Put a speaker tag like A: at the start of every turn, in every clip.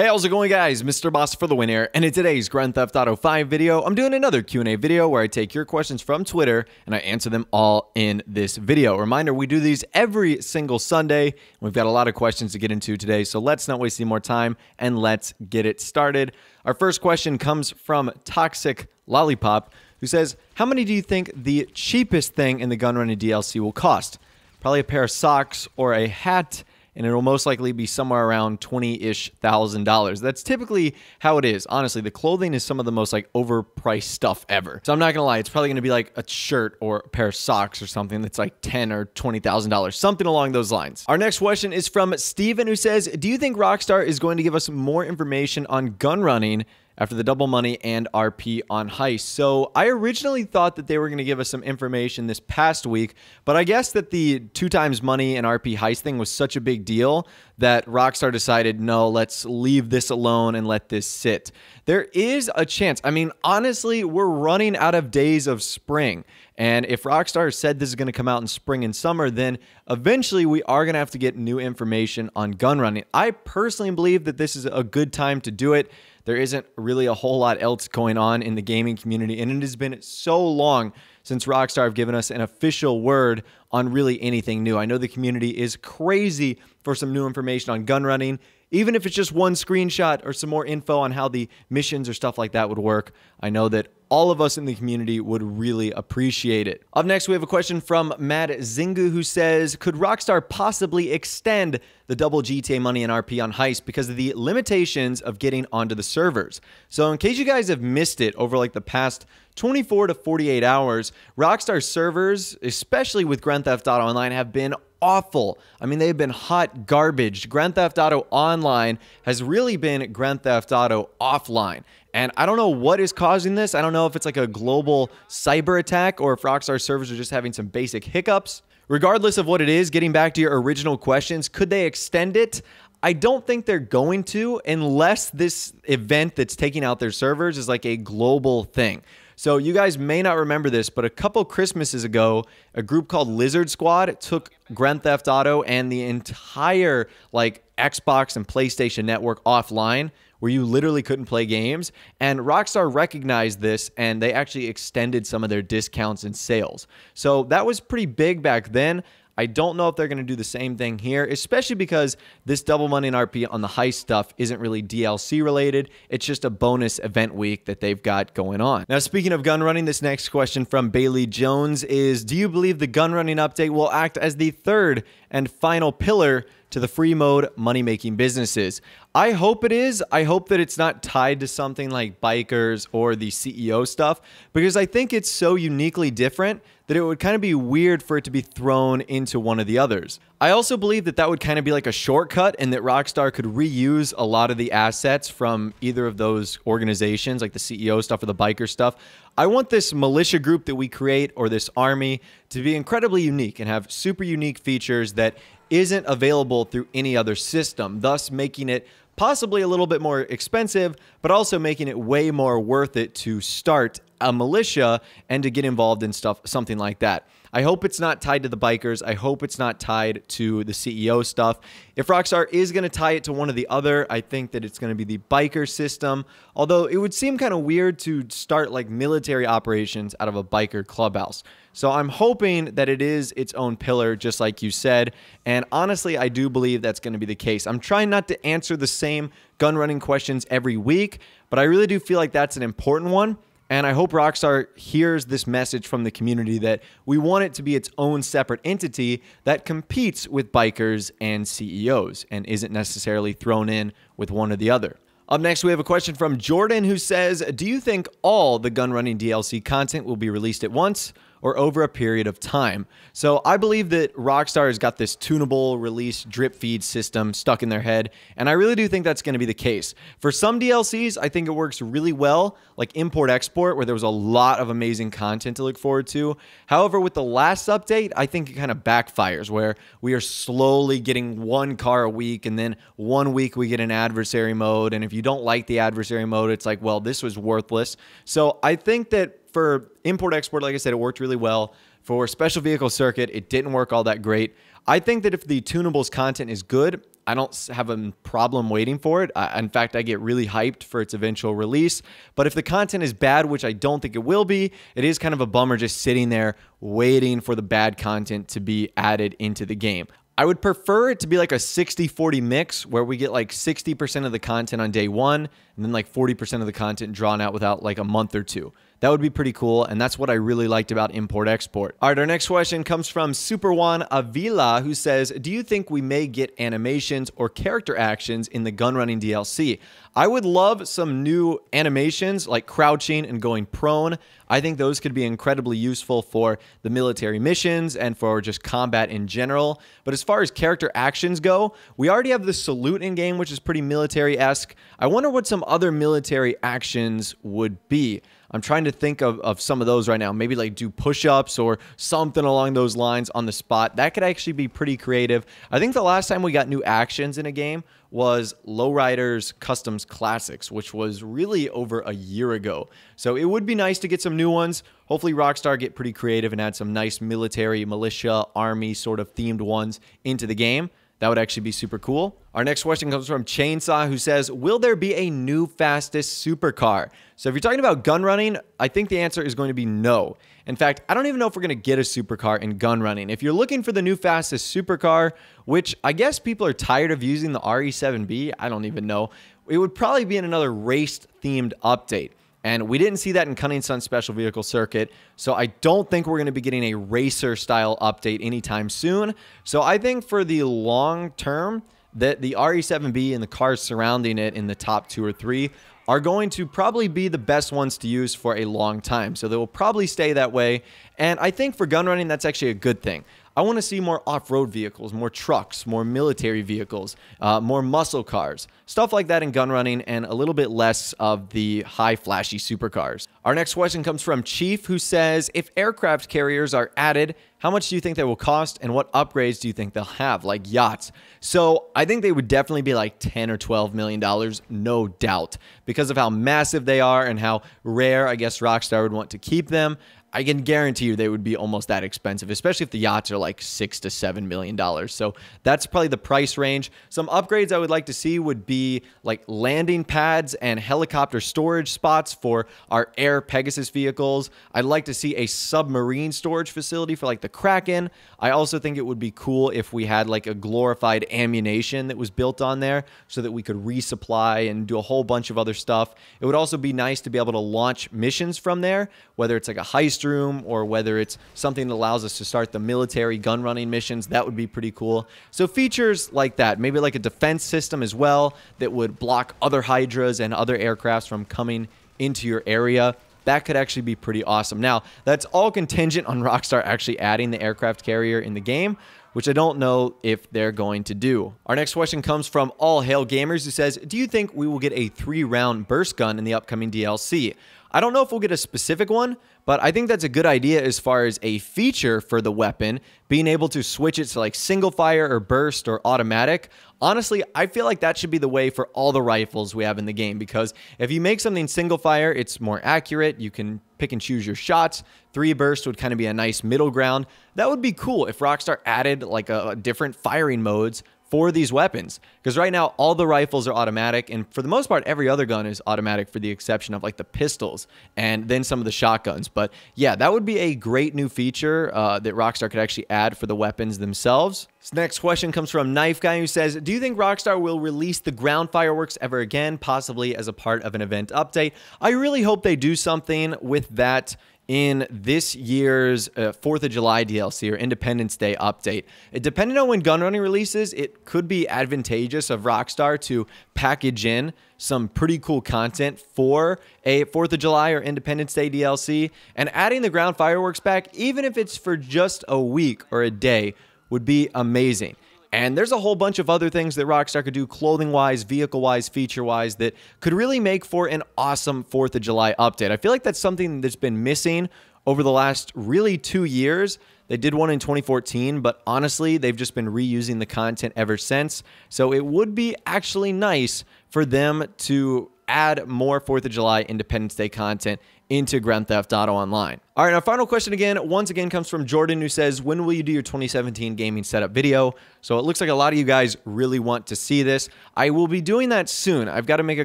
A: Hey, how's it going guys? Mr. Boss for the win here, and in today's Grand Theft Auto 5 video, I'm doing another Q&A video where I take your questions from Twitter and I answer them all in this video. Reminder, we do these every single Sunday. We've got a lot of questions to get into today, so let's not waste any more time and let's get it started. Our first question comes from Toxic Lollipop, who says, how many do you think the cheapest thing in the gun running DLC will cost? Probably a pair of socks or a hat and it'll most likely be somewhere around 20-ish thousand dollars. That's typically how it is. Honestly, the clothing is some of the most like overpriced stuff ever. So I'm not gonna lie, it's probably gonna be like a shirt or a pair of socks or something that's like 10 or $20,000, something along those lines. Our next question is from Steven who says, do you think Rockstar is going to give us more information on gun running after the double money and RP on Heist. So I originally thought that they were going to give us some information this past week, but I guess that the two times money and RP Heist thing was such a big deal that Rockstar decided, no, let's leave this alone and let this sit. There is a chance. I mean, honestly, we're running out of days of spring. And if Rockstar said this is going to come out in spring and summer, then eventually we are going to have to get new information on gun running. I personally believe that this is a good time to do it there isn't really a whole lot else going on in the gaming community. And it has been so long since Rockstar have given us an official word on really anything new. I know the community is crazy for some new information on gun running, even if it's just one screenshot or some more info on how the missions or stuff like that would work. I know that all of us in the community would really appreciate it. Up next, we have a question from Matt Zingu who says, Could Rockstar possibly extend the double GTA money and RP on Heist because of the limitations of getting onto the servers? So in case you guys have missed it over like the past 24 to 48 hours, Rockstar servers, especially with Grand Theft Auto Online, have been awful. I mean, they've been hot garbage. Grand Theft Auto Online has really been Grand Theft Auto offline. And I don't know what is causing this. I don't know if it's like a global cyber attack or if Rockstar servers are just having some basic hiccups. Regardless of what it is, getting back to your original questions, could they extend it? I don't think they're going to unless this event that's taking out their servers is like a global thing. So you guys may not remember this, but a couple Christmases ago, a group called Lizard Squad took Grand Theft Auto and the entire like Xbox and PlayStation network offline where you literally couldn't play games. And Rockstar recognized this and they actually extended some of their discounts and sales. So that was pretty big back then. I don't know if they're going to do the same thing here, especially because this double money and RP on the heist stuff isn't really DLC related. It's just a bonus event week that they've got going on. Now, speaking of gun running, this next question from Bailey Jones is Do you believe the gun running update will act as the third and final pillar to the free mode money making businesses. I hope it is. I hope that it's not tied to something like bikers or the CEO stuff because I think it's so uniquely different that it would kind of be weird for it to be thrown into one of the others. I also believe that that would kind of be like a shortcut and that Rockstar could reuse a lot of the assets from either of those organizations, like the CEO stuff or the biker stuff. I want this militia group that we create or this army to be incredibly unique and have super unique features that isn't available through any other system, thus making it possibly a little bit more expensive, but also making it way more worth it to start a militia and to get involved in stuff, something like that. I hope it's not tied to the bikers. I hope it's not tied to the CEO stuff. If Rockstar is going to tie it to one or the other, I think that it's going to be the biker system. Although it would seem kind of weird to start like military operations out of a biker clubhouse. So I'm hoping that it is its own pillar, just like you said. And honestly, I do believe that's going to be the case. I'm trying not to answer the same gun running questions every week, but I really do feel like that's an important one. And I hope Rockstar hears this message from the community that we want it to be its own separate entity that competes with bikers and CEOs and isn't necessarily thrown in with one or the other. Up next, we have a question from Jordan who says Do you think all the gun running DLC content will be released at once? Or over a period of time. So I believe that Rockstar has got this tunable release drip feed system stuck in their head, and I really do think that's going to be the case. For some DLCs, I think it works really well, like import export, where there was a lot of amazing content to look forward to. However, with the last update, I think it kind of backfires, where we are slowly getting one car a week, and then one week we get an adversary mode, and if you don't like the adversary mode, it's like, well, this was worthless. So I think that for import export, like I said, it worked really well. For special vehicle circuit, it didn't work all that great. I think that if the tunables content is good, I don't have a problem waiting for it. I, in fact, I get really hyped for its eventual release. But if the content is bad, which I don't think it will be, it is kind of a bummer just sitting there waiting for the bad content to be added into the game. I would prefer it to be like a 60 40 mix where we get like 60% of the content on day one and then like 40% of the content drawn out without like a month or two. That would be pretty cool, and that's what I really liked about import export. All right, our next question comes from Super Juan Avila, who says, "Do you think we may get animations or character actions in the gun running DLC? I would love some new animations like crouching and going prone. I think those could be incredibly useful for the military missions and for just combat in general. But as far as character actions go, we already have the salute in game, which is pretty military esque. I wonder what some other military actions would be. I'm trying to think of, of some of those right now. Maybe like do push ups or something along those lines on the spot. That could actually be pretty creative. I think the last time we got new actions in a game was Lowriders Customs Classics, which was really over a year ago. So it would be nice to get some new ones. Hopefully, Rockstar get pretty creative and add some nice military, militia, army sort of themed ones into the game. That would actually be super cool. Our next question comes from Chainsaw, who says, Will there be a new fastest supercar? So, if you're talking about gun running, I think the answer is going to be no. In fact, I don't even know if we're going to get a supercar in gun running. If you're looking for the new fastest supercar, which I guess people are tired of using the RE7B, I don't even know, it would probably be in another race themed update. And we didn't see that in Cunning Special Vehicle Circuit. So I don't think we're going to be getting a racer style update anytime soon. So I think for the long term, that the RE7B and the cars surrounding it in the top two or three are going to probably be the best ones to use for a long time. So they will probably stay that way. And I think for gun running, that's actually a good thing. I want to see more off road vehicles, more trucks, more military vehicles, uh, more muscle cars, stuff like that in gun running, and a little bit less of the high flashy supercars. Our next question comes from Chief, who says If aircraft carriers are added, how much do you think they will cost, and what upgrades do you think they'll have, like yachts? So I think they would definitely be like 10 or 12 million dollars, no doubt, because of how massive they are and how rare I guess Rockstar would want to keep them. I can guarantee you they would be almost that expensive, especially if the yachts are like six to seven million dollars. So that's probably the price range. Some upgrades I would like to see would be like landing pads and helicopter storage spots for our Air Pegasus vehicles. I'd like to see a submarine storage facility for like the Kraken. I also think it would be cool if we had like a glorified Ammu-Nation that was built on there so that we could resupply and do a whole bunch of other stuff. It would also be nice to be able to launch missions from there, whether it's like a heist room or whether it's something that allows us to start the military gun running missions. That would be pretty cool. So features like that, maybe like a defense system as well that would block other Hydras and other aircrafts from coming into your area. That could actually be pretty awesome. Now, that's all contingent on Rockstar actually adding the aircraft carrier in the game, which I don't know if they're going to do. Our next question comes from All Hail Gamers, who says, Do you think we will get a three round burst gun in the upcoming DLC? I don't know if we'll get a specific one, but I think that's a good idea as far as a feature for the weapon, being able to switch it to like single fire or burst or automatic. Honestly, I feel like that should be the way for all the rifles we have in the game because if you make something single fire, it's more accurate. You can pick and choose your shots. Three burst would kind of be a nice middle ground. That would be cool if Rockstar added like a, a different firing modes for these weapons. Because right now, all the rifles are automatic, and for the most part, every other gun is automatic for the exception of like the pistols and then some of the shotguns. But yeah, that would be a great new feature uh, that Rockstar could actually add for the weapons themselves. This next question comes from Knife Guy who says, Do you think Rockstar will release the ground fireworks ever again, possibly as a part of an event update? I really hope they do something with that in this year's uh, 4th of July DLC or Independence Day update. It, depending on when gun running releases, it could be advantageous of Rockstar to package in some pretty cool content for a 4th of July or Independence Day DLC. And adding the ground fireworks back, even if it's for just a week or a day, would be amazing. And there's a whole bunch of other things that Rockstar could do clothing wise, vehicle wise, feature wise that could really make for an awesome 4th of July update. I feel like that's something that's been missing over the last really two years. They did one in 2014, but honestly, they've just been reusing the content ever since. So it would be actually nice for them to add more 4th of July Independence Day content into Grand Theft Auto Online. All right, our final question again, once again, comes from Jordan, who says, When will you do your 2017 gaming setup video? So it looks like a lot of you guys really want to see this. I will be doing that soon. I've got to make a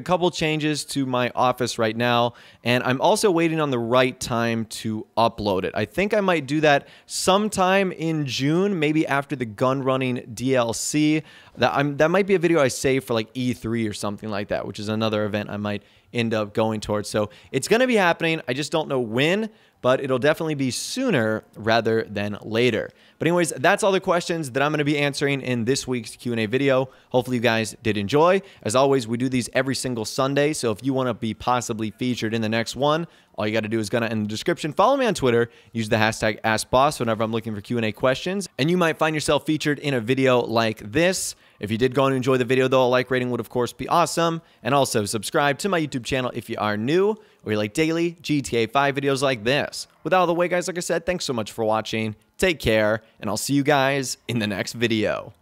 A: couple changes to my office right now, and I'm also waiting on the right time to upload it. I think I might do that sometime in June, maybe after the gun running DLC. That, I'm, that might be a video I save for like E3 or something like that, which is another event I might end up going towards. So it's going to be happening. I just don't know when but it'll definitely be sooner rather than later. But anyways, that's all the questions that I'm going to be answering in this week's Q&A video. Hopefully you guys did enjoy. As always, we do these every single Sunday, so if you want to be possibly featured in the next one, all you got to do is go in the description, follow me on Twitter, use the hashtag AskBoss whenever I'm looking for Q&A questions, and you might find yourself featured in a video like this. If you did go and enjoy the video, though, a like rating would, of course, be awesome. And also, subscribe to my YouTube channel if you are new or you like daily GTA 5 videos like this. With all the way, guys, like I said, thanks so much for watching. Take care, and I'll see you guys in the next video.